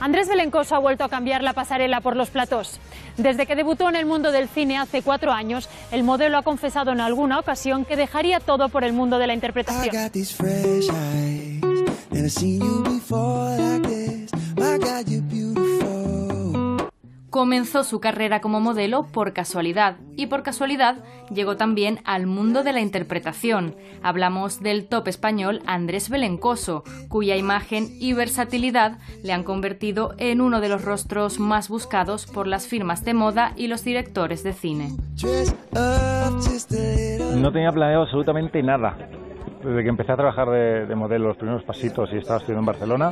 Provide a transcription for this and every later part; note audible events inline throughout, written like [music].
Andrés Belencoso ha vuelto a cambiar la pasarela por los platós. Desde que debutó en el mundo del cine hace cuatro años, el modelo ha confesado en alguna ocasión que dejaría todo por el mundo de la interpretación. Comenzó su carrera como modelo por casualidad y por casualidad llegó también al mundo de la interpretación. Hablamos del top español Andrés Belencoso, cuya imagen y versatilidad le han convertido en uno de los rostros más buscados por las firmas de moda y los directores de cine. No tenía planeado absolutamente nada. Desde que empecé a trabajar de, modelo los primeros pasitos y estaba estudiando en Barcelona,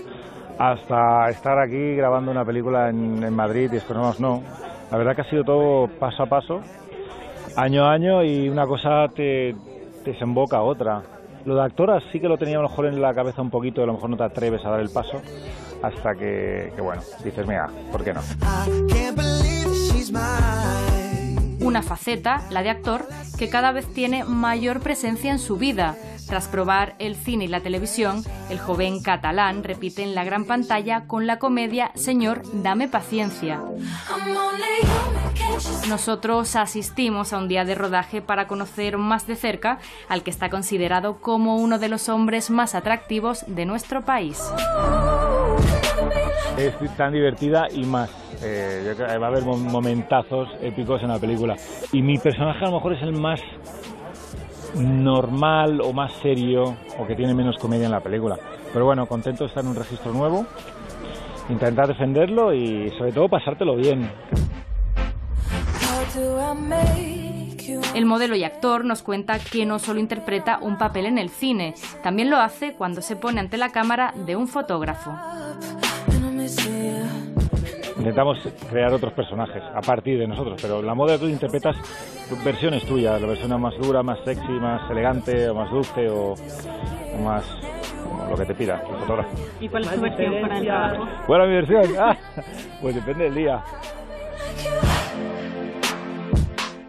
hasta estar aquí grabando una película en, Madrid y esto no, La verdad que ha sido todo paso a paso, año a año y una cosa te, desemboca a otra. Lo de actora sí que lo tenía a lo mejor en la cabeza un poquito, a lo mejor no te atreves a dar el paso hasta que, que bueno, dices, mira, ¿por qué no? Una faceta, la de actor, que cada vez tiene mayor presencia en su vida tras probar el cine y la televisión, el joven catalán repite en la gran pantalla con la comedia Señor, dame paciencia. Nosotros asistimos a un día de rodaje para conocer más de cerca al que está considerado como uno de los hombres más atractivos de nuestro país. Es tan divertida y más. Eh, va a haber momentazos épicos en la película. Y mi personaje a lo mejor es el más normal o más serio o que tiene menos comedia en la película. Pero bueno, contento de estar en un registro nuevo, intentar defenderlo y sobre todo pasártelo bien. El modelo y actor nos cuenta que no solo interpreta un papel en el cine, también lo hace cuando se pone ante la cámara de un fotógrafo intentamos crear otros personajes a partir de nosotros, pero la moda que tú interpretas versiones tuyas, la versión más dura, más sexy, más elegante, o más dulce, o, más lo que te pida el fotógrafo. ¿Y cuál es tu versión para el trabajo? Bueno, mi versión, [laughs] ah, pues depende del día.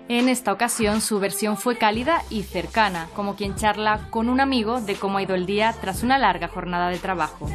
En esta ocasión su versión fue cálida y cercana, como quien charla con un amigo de cómo ha ido el día tras una larga jornada de trabajo.